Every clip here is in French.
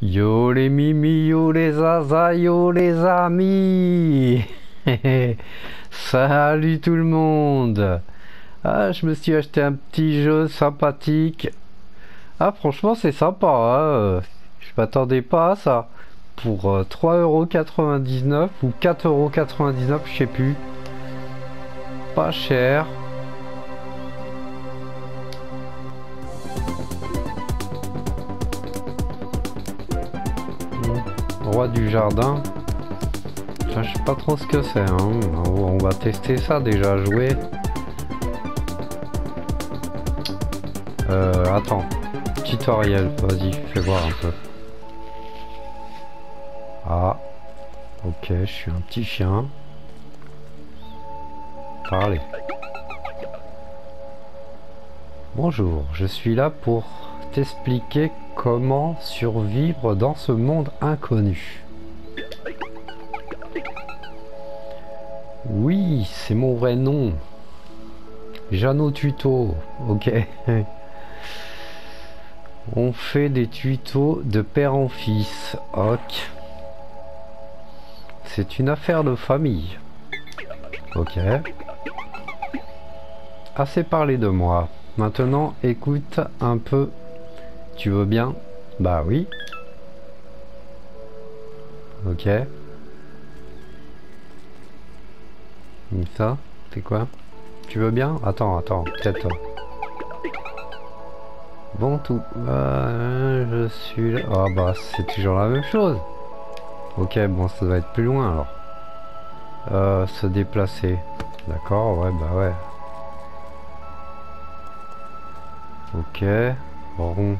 Yo les mimi, yo les zaza, yo les amis Salut tout le monde Ah, je me suis acheté un petit jeu sympathique. Ah, franchement, c'est sympa, hein Je m'attendais pas à ça. Pour 3,99€ ou 4,99€, je sais plus. Pas cher. Du jardin. je sais pas trop ce que c'est. Hein. On va tester ça déjà, jouer. Euh, attends. Tutoriel, vas-y, fais voir un peu. Ah. Ok, je suis un petit chien. Parlez. Bonjour, je suis là pour t'expliquer comment survivre dans ce monde inconnu. Oui, c'est mon vrai nom. Jeannot Tuto. Ok. On fait des tutos de père en fils. Ok. C'est une affaire de famille. Ok. Assez parlé de moi. Maintenant, écoute un peu. Tu veux bien Bah oui. Ok. Ça, c'est quoi Tu veux bien Attends, attends, peut-être. Bon tout. Euh, je suis là. Ah bah c'est toujours la même chose. Ok, bon, ça doit être plus loin alors. Euh, se déplacer. D'accord, ouais, bah ouais. Ok. Rond.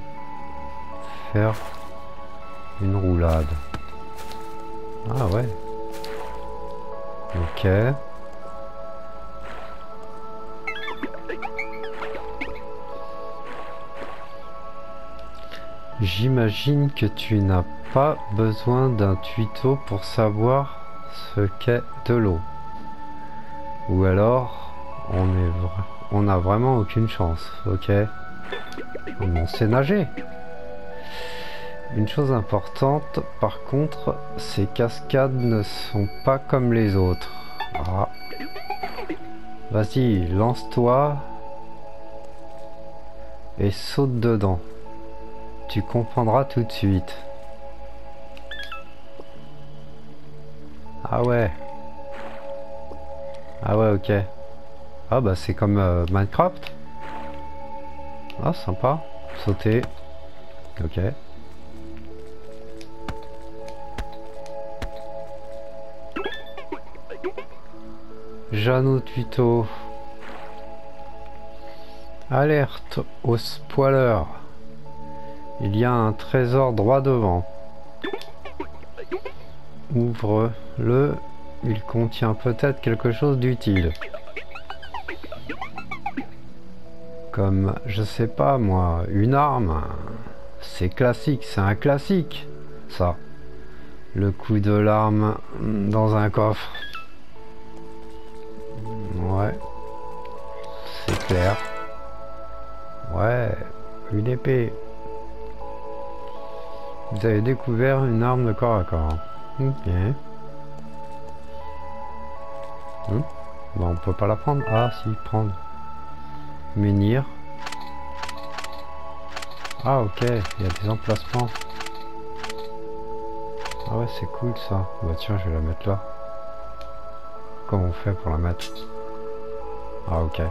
Faire une roulade. Ah ouais. Ok. J'imagine que tu n'as pas besoin d'un tuto pour savoir ce qu'est de l'eau. Ou alors, on est on n'a vraiment aucune chance, ok? On sait nager. Une chose importante, par contre, ces cascades ne sont pas comme les autres. Ah. Vas-y, lance-toi et saute dedans. Tu comprendras tout de suite. Ah ouais. Ah ouais, ok. Ah bah c'est comme euh, Minecraft. Ah sympa. Sauter. Ok. Jeannot tuto. Alerte au spoiler. Il y a un trésor droit devant. Ouvre-le. Il contient peut-être quelque chose d'utile. Comme, je sais pas moi, une arme. C'est classique, c'est un classique. Ça. Le coup de l'arme dans un coffre. Clair. Ouais. Une épée. Vous avez découvert une arme de corps à corps. Ok. Hmm. Bon, on peut pas la prendre. Ah, si, prendre. Menhir. Ah, ok. Il y a des emplacements. Ah ouais, c'est cool ça. Bah tiens, je vais la mettre là. Comment on fait pour la mettre? Ah, ok.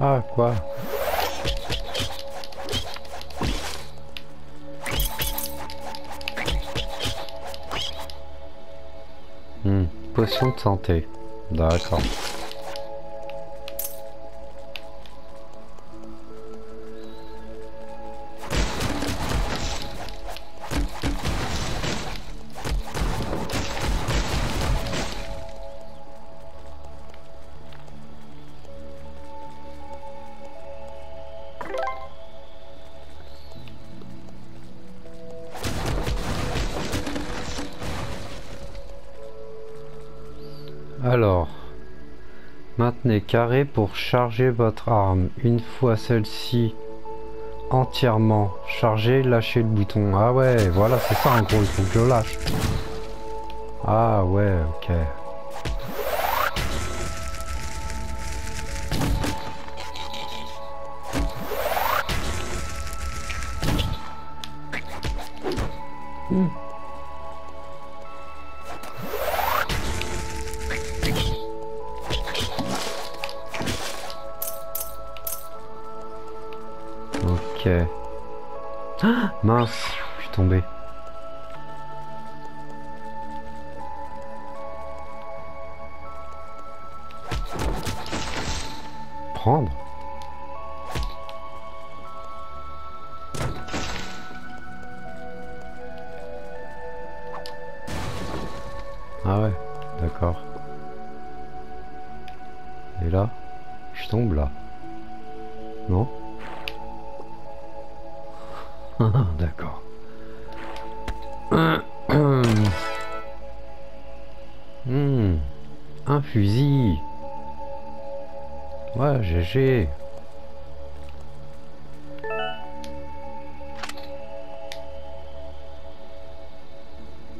Ah, quoi hmm, Potion de santé. D'accord. Carré pour charger votre arme. Une fois celle-ci entièrement chargée, lâchez le bouton. Ah ouais, voilà, c'est ça en gros, il je lâche. Ah ouais, ok. Hmm, Un fusil. Ouais, GG.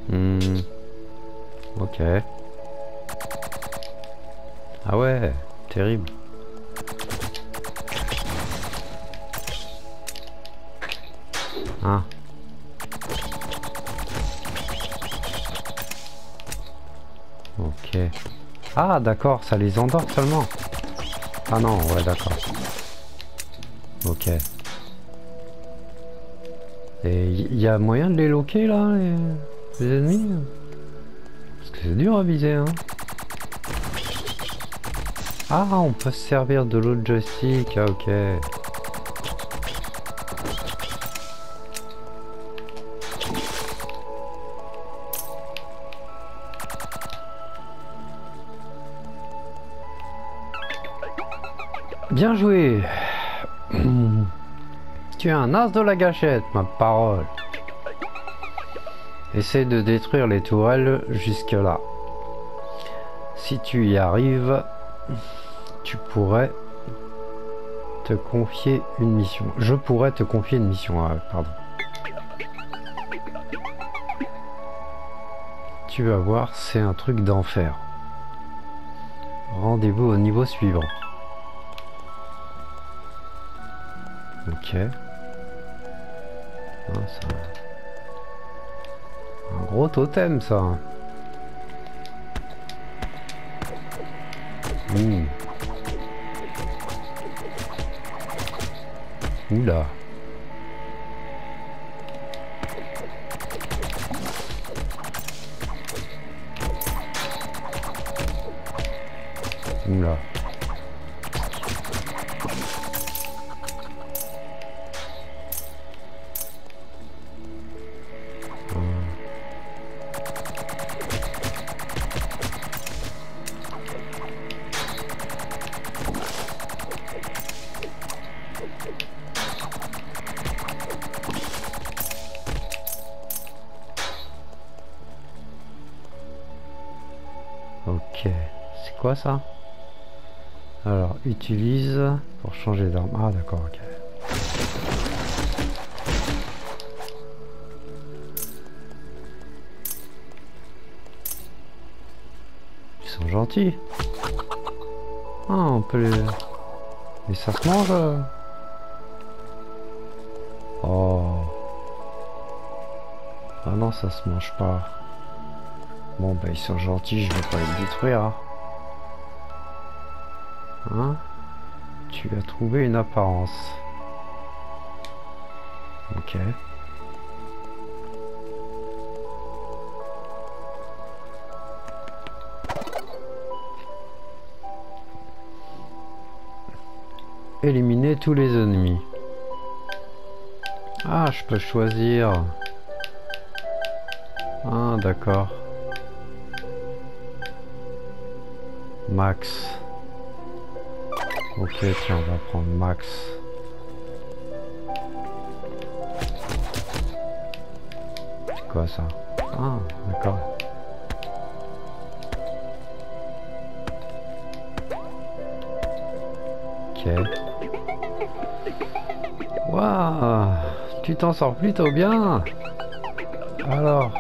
Hmm. Ok. Ah ouais, terrible. Ah d'accord, ça les endort seulement. Ah non, ouais d'accord. Ok. Et il y a moyen de les loquer là, les, ennemis? Parce que c'est dur à viser, hein. Ah, on peut se servir de l'autre joystick, ah, ok. Bien joué. Tu es un as de la gâchette, ma parole. Essaye de détruire les tourelles jusque là. Si tu y arrives, tu pourrais te confier une mission. Je pourrais te confier une mission, ah, pardon. Tu vas voir, c'est un truc d'enfer. Rendez-vous au niveau suivant. Ok. Ah, ça... Un gros totem ça. Ouh. Oula. Oula. Ça Alors, utilise pour changer d'arme. Ah d'accord, ok. Ils sont gentils. Ah, on peut les... Mais ça se mange euh Oh. Ah non, ça se mange pas. Bon, bah ils sont gentils, je vais pas les détruire. Hein. Hein Tu as trouvé une apparence. Ok. Éliminer tous les ennemis. Ah, je peux choisir. Ah, d'accord. Max. Ok, tiens, on va prendre Max. C'est quoi ça Ah, d'accord. Ok. Waouh Tu t'en sors plutôt bien Alors,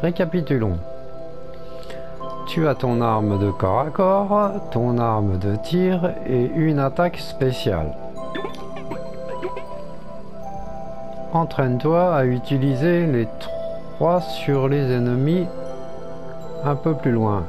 récapitulons. Tu as ton arme de corps à corps, ton arme de tir et une attaque spéciale. Entraîne-toi à utiliser les trois sur les ennemis un peu plus loin.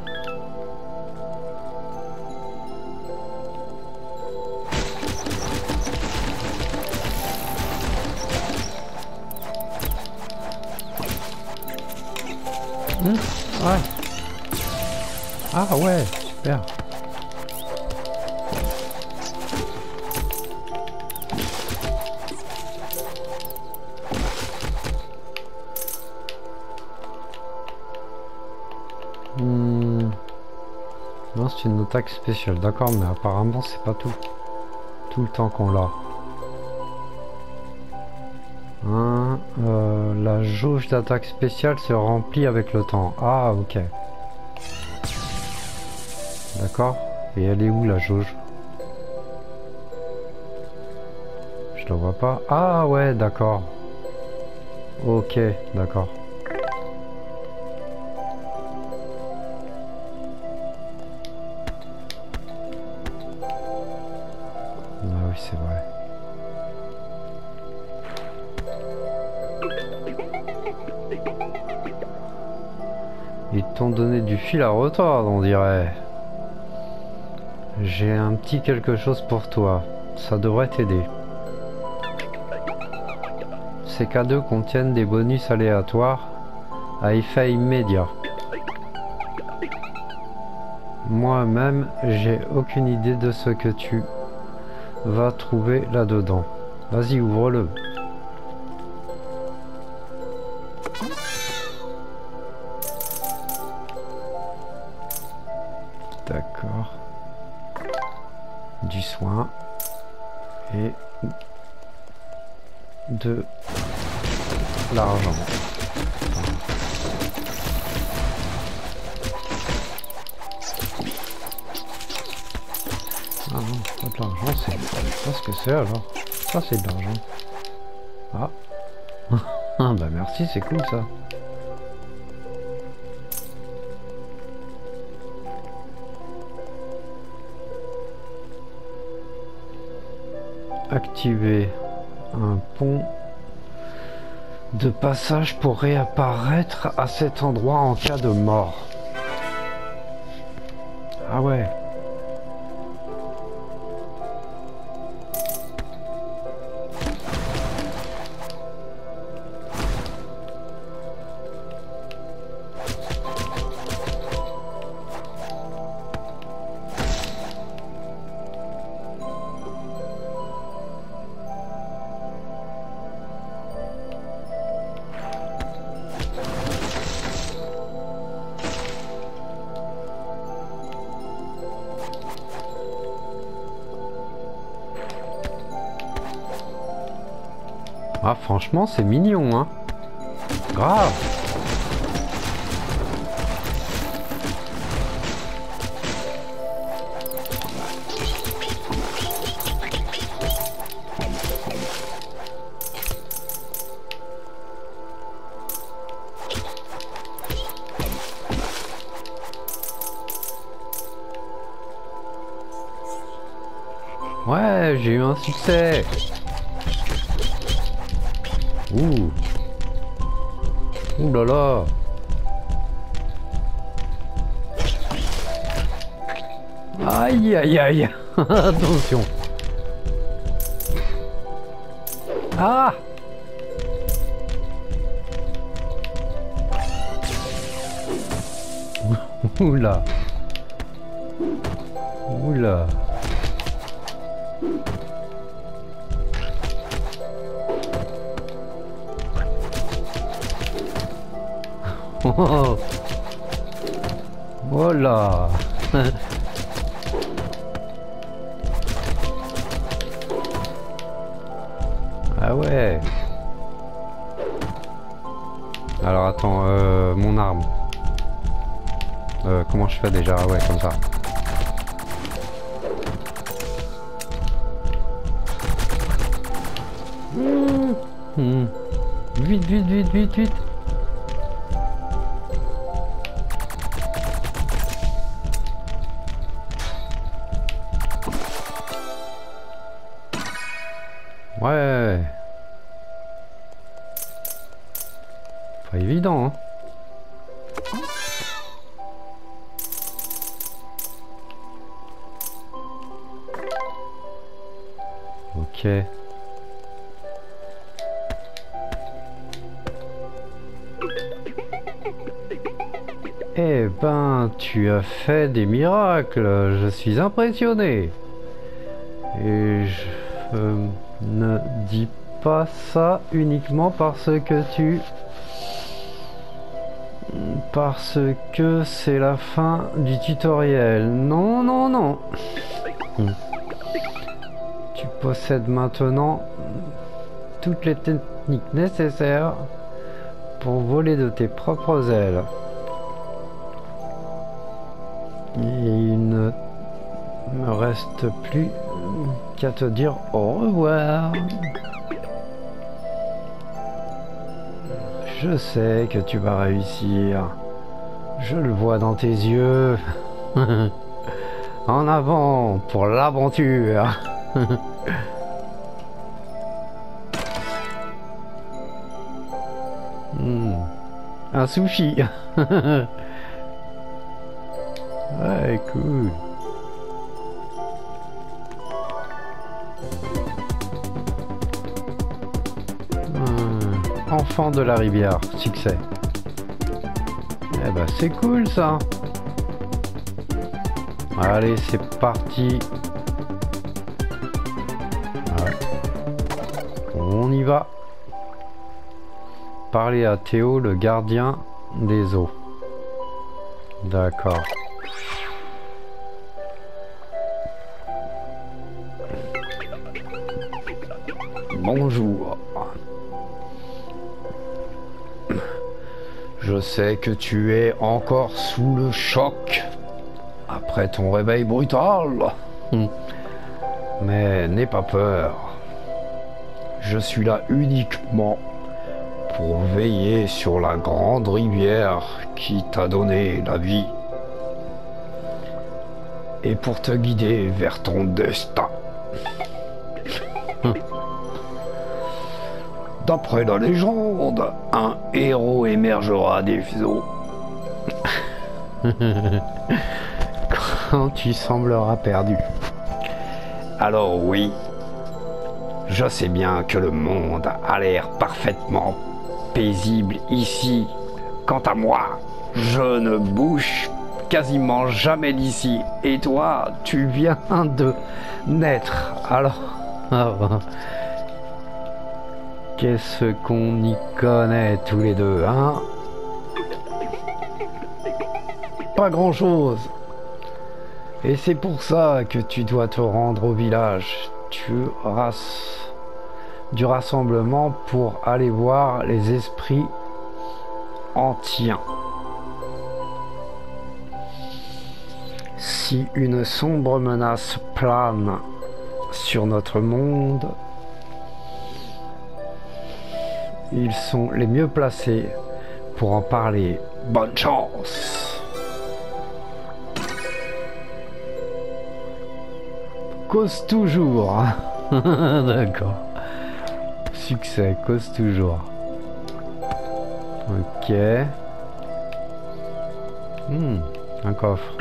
Spéciale, d'accord, mais apparemment c'est pas tout. Tout le temps qu'on l'a. Hein, euh, la jauge d'attaque spéciale se remplit avec le temps. Ah, ok. D'accord. Et elle est où la jauge? Je la vois pas. Ah ouais, d'accord. Ok, d'accord. Fil à retordre, on dirait. J'ai un petit quelque chose pour toi. Ça devrait t'aider. Ces cadeaux contiennent des bonus aléatoires à effet immédiat. Moi-même, j'ai aucune idée de ce que tu vas trouver là-dedans. Vas-y, ouvre-le. De l'argent. Ah non, pas de l'argent, c'est... Pas ce que c'est alors. Ça c'est de l'argent. Ah. ah bah merci, c'est cool ça. Activer un pont de passage pour réapparaître à cet endroit en cas de mort. Ah ouais. C'est mignon hein. Grave. Ouais, j'ai eu un succès. Ouh. Ouh là là. Aïe aïe aïe. Attention. Ah Oula. Oula. Oh, oh Ah ouais Alors attends, euh, mon arme. Euh, comment je fais déjà? Ouais, comme ça. Mmh. Mmh. Vite, vite, vite, vite, vite fait des miracles, je suis impressionné. Et je euh, ne dis pas ça uniquement parce que tu... Parce que c'est la fin du tutoriel. Non, non, non. Tu possèdes maintenant toutes les techniques nécessaires pour voler de tes propres ailes. Il ne me reste plus qu'à te dire au revoir. Je sais que tu vas réussir. Je le vois dans tes yeux. en avant pour l'aventure. Hmm. Un sushi. Ouais, cool. Hmm, Enfant de la rivière, succès. Eh ben c'est cool ça. Allez, c'est parti. On y va. Parler à Théo, le gardien des eaux. D'accord. Bonjour. Je sais que tu es encore sous le choc après ton réveil brutal. Mais n'aie pas peur. Je suis là uniquement pour veiller sur la grande rivière qui t'a donné la vie et pour te guider vers ton destin. D'après la légende, un héros émergera des eaux. Quand tu sembleras perdu. Alors oui, je sais bien que le monde a l'air parfaitement paisible ici. Quant à moi, je ne bouge quasiment jamais d'ici. Et toi, tu viens de naître. Alors... Qu'est-ce qu'on y connaît tous les deux, hein Pas grand-chose. Et c'est pour ça que tu dois te rendre au village. Tu du rassemblement pour aller voir les esprits anciens. Si une sombre menace plane sur notre monde, ils sont les mieux placés pour en parler. Bonne chance Cause toujours D'accord. Succès, cause toujours. Ok. Hmm, un coffre.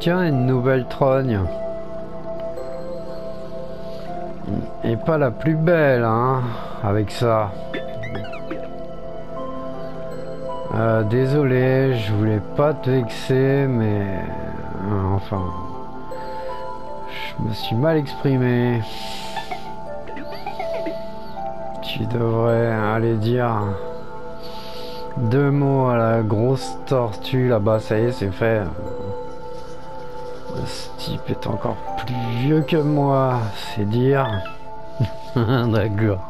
Tiens, une nouvelle trogne. Et pas la plus belle, hein, avec ça. Euh, désolé, je voulais pas te vexer, mais... Euh, enfin... Je me suis mal exprimé. Tu devrais aller dire deux mots à la grosse tortue là-bas, ça y est, c'est fait. Ce type est encore plus vieux que moi, c'est dire. D'accord.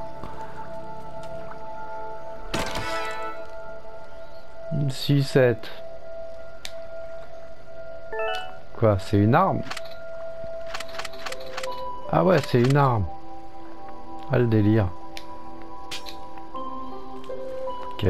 Une sucette. Quoi, c'est une arme? Ah ouais, c'est une arme. Ah le délire. Ok.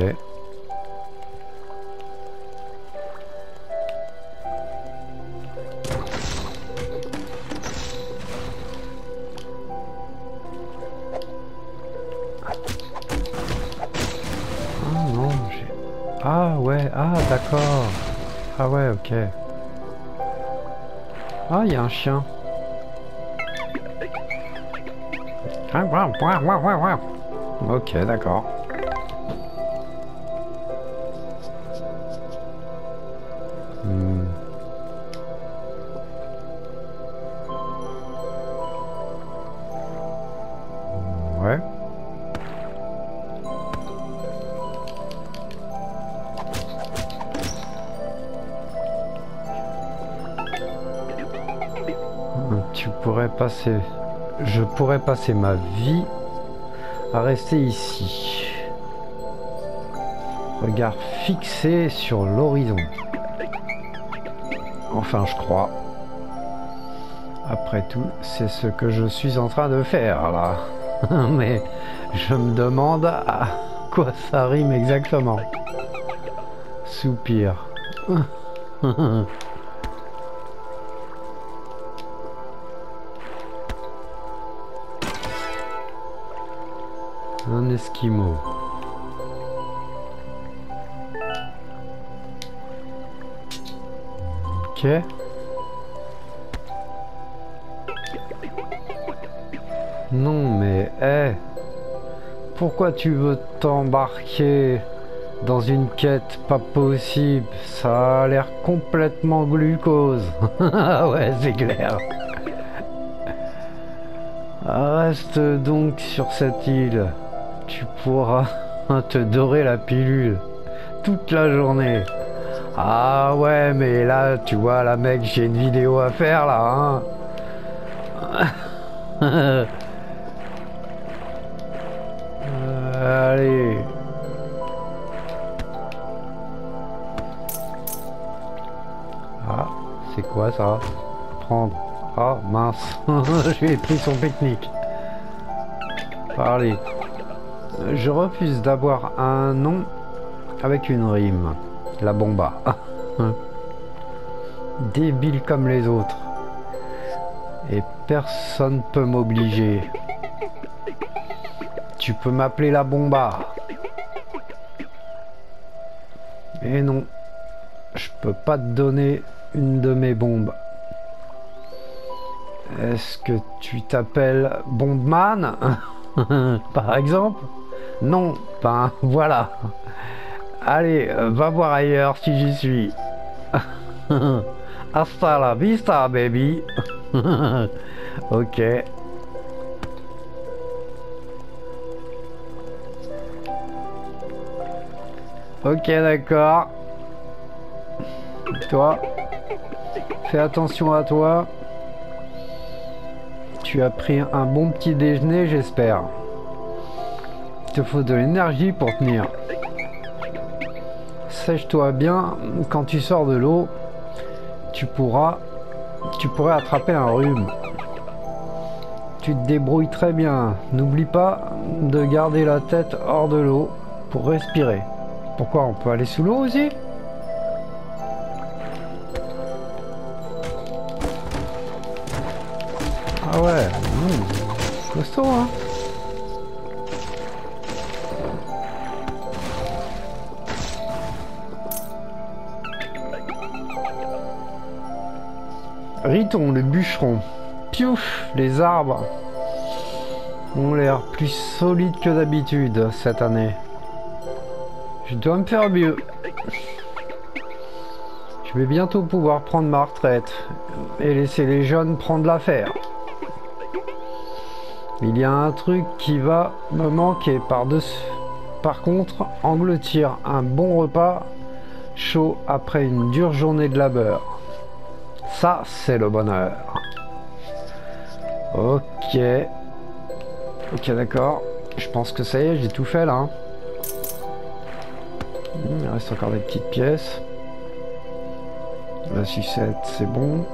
Ok. Ah, il y a un chien. Ah, ok, d'accord. Passer... Je pourrais passer ma vie à rester ici. Regard fixé sur l'horizon. Enfin, je crois. Après tout, c'est ce que je suis en train de faire, là. Mais je me demande à quoi ça rime exactement. Soupir. Un esquimau. Ok. Non mais, hé Pourquoi tu veux t'embarquer dans une quête pas possible? Ça a l'air complètement glucose. Ouais, c'est clair. Reste donc sur cette île. Tu pourras te dorer la pilule toute la journée. Ah ouais, mais là, tu vois, la mec, j'ai une vidéo à faire là. Hein allez. Ah, c'est quoi ça? Prendre. Ah mince, j'ai pris son pique-nique. Je refuse d'avoir un nom avec une rime. La bomba. Débile comme les autres. Et personne peut m'obliger. Tu peux m'appeler la bomba. Et non, je peux pas te donner une de mes bombes. Est-ce que tu t'appelles Bombman? Par exemple Non, ben voilà. Allez, va voir ailleurs si j'y suis. Hasta la vista, baby. ok. Ok, d'accord. Toi, fais attention à toi. Tu as pris un bon petit déjeuner, j'espère. Il te faut de l'énergie pour tenir. Sèche-toi bien, quand tu sors de l'eau, tu pourras... Tu pourrais attraper un rhume. Tu te débrouilles très bien. N'oublie pas de garder la tête hors de l'eau pour respirer. Pourquoi? On peut aller sous l'eau aussi? Hein Riton, le bûcheron. Piouf, les arbres ont l'air plus solides que d'habitude cette année. Je dois me faire mieux. Je vais bientôt pouvoir prendre ma retraite et laisser les jeunes prendre l'affaire. Il y a un truc qui va me manquer par-dessus. Par contre, engloutir un bon repas chaud après une dure journée de labeur. Ça, c'est le bonheur. Ok. Ok, d'accord. Je pense que ça y est, j'ai tout fait là. Hein. Il reste encore des petites pièces. La sucette, c'est bon.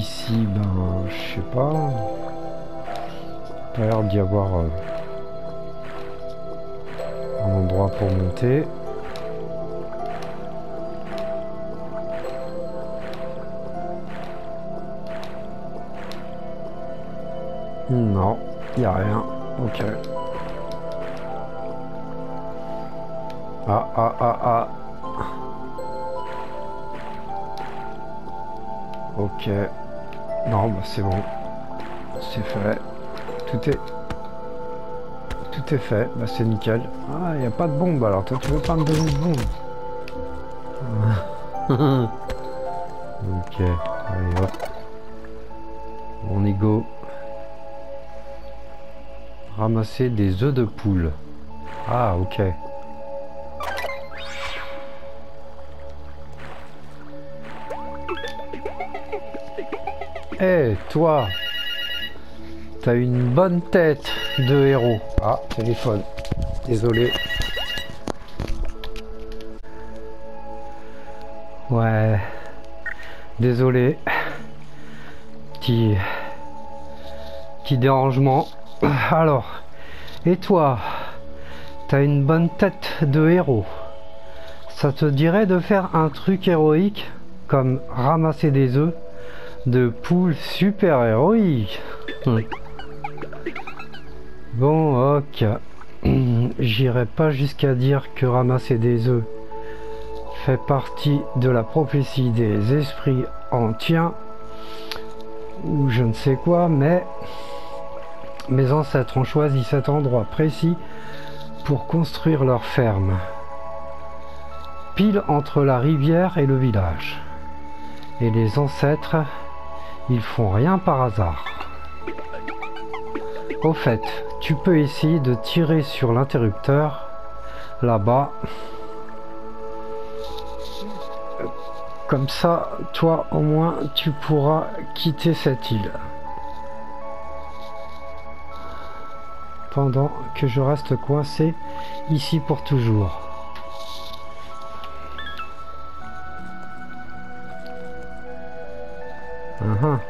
Ici, ben, je sais pas. Pas l'air d'y avoir euh, un endroit pour monter. Non, il a rien. Ok. Ah, ah, ah, ah. Ok. Non, bah c'est bon. C'est fait. Tout est... Tout est fait. Bah c'est nickel. Ah, il n'y a pas de bombe alors. Toi, tu veux pas me donner de bombe? Ok. Allez, hop. On est go. Ramasser des œufs de poule. Ah, ok. Eh, toi T'as une bonne tête de héros. Ah, téléphone. Désolé. Ouais. Désolé. Petit... Petit dérangement. Alors. Et toi T'as une bonne tête de héros. Ça te dirait de faire un truc héroïque comme ramasser des œufs de poule super héroïque. Hmm. Bon, ok. J'irai pas jusqu'à dire que ramasser des œufs fait partie de la prophétie des esprits anciens ou je ne sais quoi, mais mes ancêtres ont choisi cet endroit précis pour construire leur ferme, pile entre la rivière et le village. Et les ancêtres ils font rien par hasard. Au fait, tu peux essayer de tirer sur l'interrupteur là-bas. Comme ça, toi au moins, tu pourras quitter cette île. Pendant que je reste coincé ici pour toujours. Uh-huh.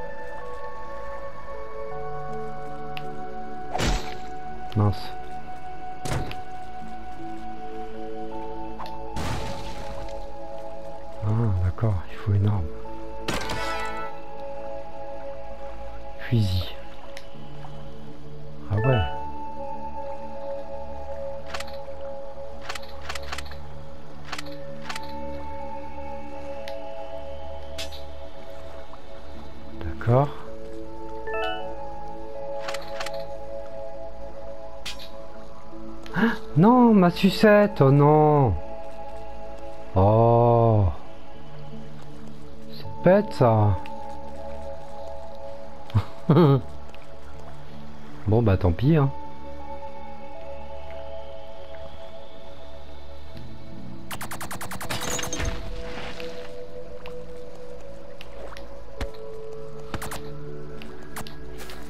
Sucette, oh non. Oh. C'est bête ça. bon bah tant pis hein.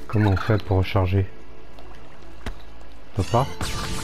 Comment on fait pour recharger? Papa? D'accord,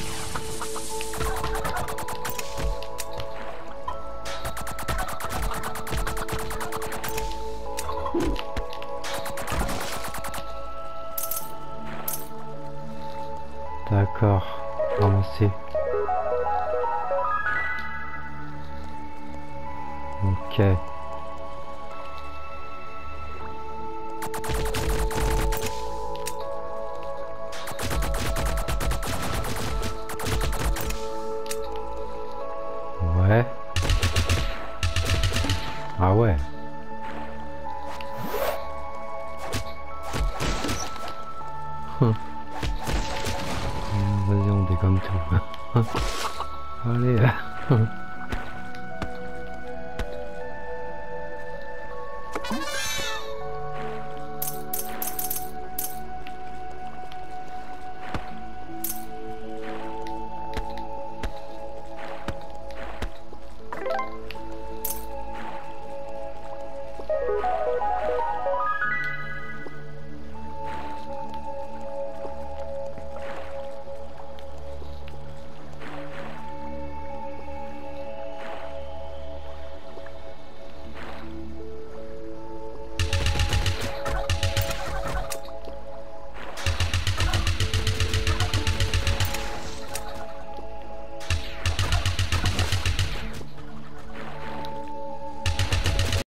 Hum. Vas-y, on dégomme tout. Allez.